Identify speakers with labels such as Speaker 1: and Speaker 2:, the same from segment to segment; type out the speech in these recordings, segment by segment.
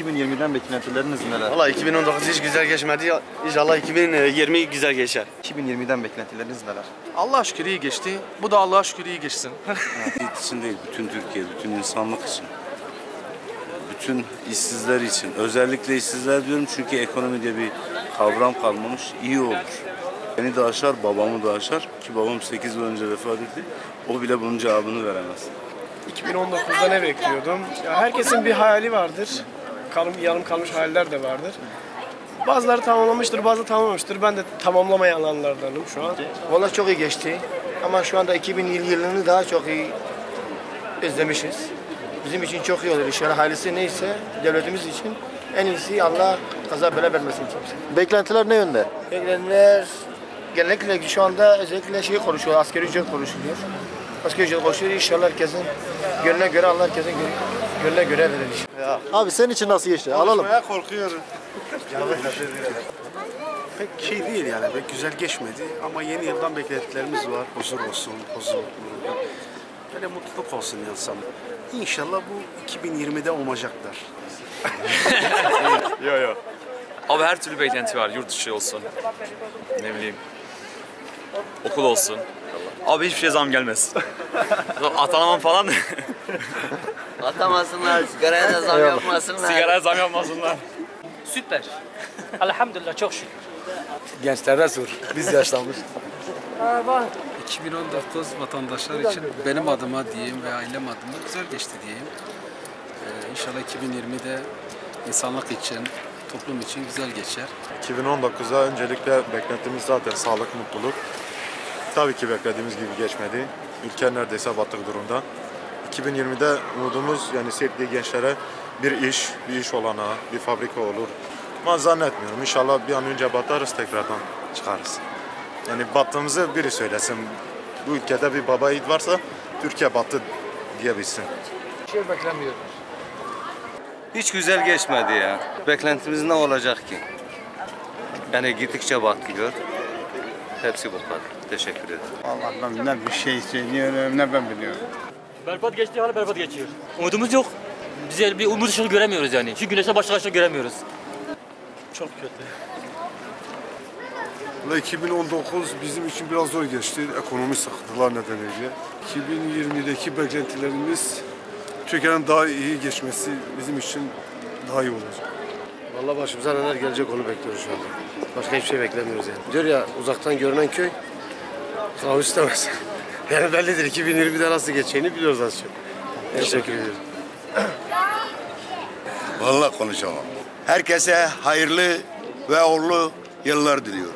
Speaker 1: 2020'den beklentileriniz neler?
Speaker 2: Valla 2019 hiç güzel geçmedi. İnşallah 2020 güzel geçer.
Speaker 1: 2020'den beklentileriniz neler?
Speaker 3: Allah şükür iyi geçti. Bu da Allah'a şükür iyi geçsin.
Speaker 4: için değil, bütün Türkiye, bütün insanlık için. Bütün işsizler için. Özellikle işsizler diyorum çünkü ekonomi diye bir kavram kalmamış. iyi olur. Beni de aşar, babamı da aşar ki babam 8 yıl önce vefat etti. O bile bunun cevabını veremez.
Speaker 5: 2019'da ne bekliyordum? Ya herkesin bir hayali vardır. Kalım, yarım kalmış hayaller de vardır. Bazıları tamamlamıştır, bazı tamamlamıştır. Ben de tamamlamayanlardanım şu an.
Speaker 6: Valla çok iyi geçti. Ama şu anda 2020 yılını daha çok iyi özlemişiz. Bizim için çok iyi olur inşallah. Hayırlısı neyse devletimiz için en iyisi Allah kaza bela vermesin kimse.
Speaker 7: Beklentiler ne yönde?
Speaker 6: Beklentiler genellikle şu anda özellikle şey konuşuyor, asgari ücret konuşuluyor. Asgari ücret konuşuyor inşallah herkesin gönlüne göre Allah herkesin gö- gönlüne göre inşallah.
Speaker 7: Abi senin için nasıl geçti? Alalım.
Speaker 2: korkuyorum.
Speaker 3: Pek şey değil yani, pek güzel geçmedi. Ama yeni yıldan beklentilerimiz var. Huzur olsun, huzur. Böyle mutluluk olsun insan. İnşallah bu 2020'de olacaklar.
Speaker 8: Abi her türlü beklenti var. Yurt dışı olsun. Ne bileyim. Okul olsun. Abi hiçbir şey zam gelmez. Atanamam falan.
Speaker 9: Atamasınlar, sigaraya da zam yapmasınlar.
Speaker 8: Sigaraya zam yapmasınlar.
Speaker 10: Süper. Elhamdülillah çok şükür.
Speaker 2: Gençlere sor. Biz yaşlanmış.
Speaker 3: 2019 vatandaşlar için benim adıma diyeyim ve ailem adıma güzel geçti diyeyim. Ee, inşallah 2020'de insanlık için, toplum için güzel geçer.
Speaker 11: 2019'a öncelikle beklentimiz zaten sağlık, mutluluk. Tabii ki beklediğimiz gibi geçmedi. Ülke neredeyse batık durumda. 2020'de umudumuz yani sevdiği gençlere bir iş, bir iş olanağı, bir fabrika olur. Ama zannetmiyorum. İnşallah bir an önce batarız tekrardan çıkarız. Yani battığımızı biri söylesin. Bu ülkede bir baba yiğit varsa Türkiye battı diyebilsin.
Speaker 2: Hiç güzel geçmedi ya. Beklentimiz ne olacak ki? Yani gittikçe batıyor. Hepsi bu kadar. Teşekkür ederim.
Speaker 1: Vallahi ben ne bir şey söylüyorum ne ben biliyorum.
Speaker 10: Berbat geçti hala berbat geçiyor. Umudumuz yok. Bize bir umut ışığı göremiyoruz yani. Şu güneşe başka ışığı göremiyoruz.
Speaker 5: Çok kötü.
Speaker 11: 2019 bizim için biraz zor geçti. Ekonomi sıkıntılar nedeniyle. 2020'deki beklentilerimiz Türkiye'nin daha iyi geçmesi bizim için daha iyi olacak.
Speaker 2: Vallahi başımıza neler gelecek onu bekliyoruz şu anda. Başka hiçbir şey beklemiyoruz yani. Diyor ya uzaktan görünen köy kılavuz istemez. Yani bellidir 2020'de nasıl geçeceğini biliyoruz az çok. Teşekkür ederim.
Speaker 4: Vallahi konuşamam. Herkese hayırlı ve uğurlu yıllar diliyorum.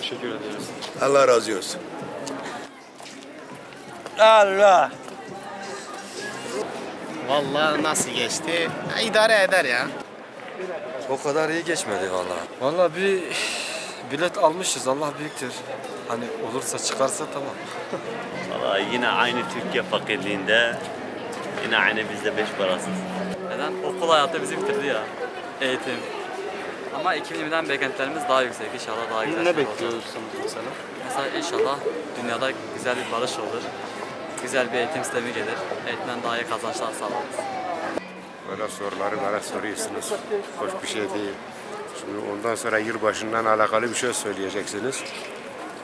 Speaker 1: Teşekkür ederiz.
Speaker 4: Allah razı olsun.
Speaker 6: Allah! Vallahi nasıl geçti? Ya, idare eder ya.
Speaker 2: O kadar iyi geçmedi vallahi.
Speaker 3: Vallahi bir bilet almışız. Allah büyüktür. Hani olursa çıkarsa tamam.
Speaker 9: Vallahi yine aynı Türkiye fakirliğinde. Yine aynı bizde beş parasız.
Speaker 8: Neden? Okul hayatı bizi bitirdi ya. Eğitim. Ama 2020'den beklentilerimiz daha yüksek. İnşallah daha güzel
Speaker 3: Ne
Speaker 8: şeyler olacak.
Speaker 3: bekliyorsun mesela?
Speaker 8: Mesela inşallah dünyada güzel bir barış olur. Güzel bir eğitim sistemi gelir. Eğitimden daha iyi kazançlar sağlarız.
Speaker 11: Böyle soruları bana soruyorsunuz. Hoş bir şey değil. Şimdi ondan sonra yılbaşından alakalı bir şey söyleyeceksiniz.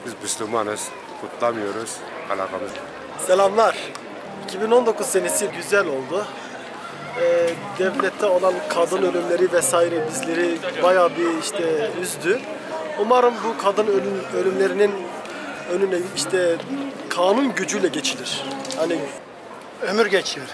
Speaker 11: Biz Müslümanız, kutlamıyoruz alakamız.
Speaker 5: Selamlar. 2019 senesi güzel oldu. Ee, devlette olan kadın ölümleri vesaire bizleri bayağı bir işte üzdü. Umarım bu kadın ölüm, ölümlerinin önüne işte kanun gücüyle geçilir. Hani
Speaker 6: Ömür geçiyor.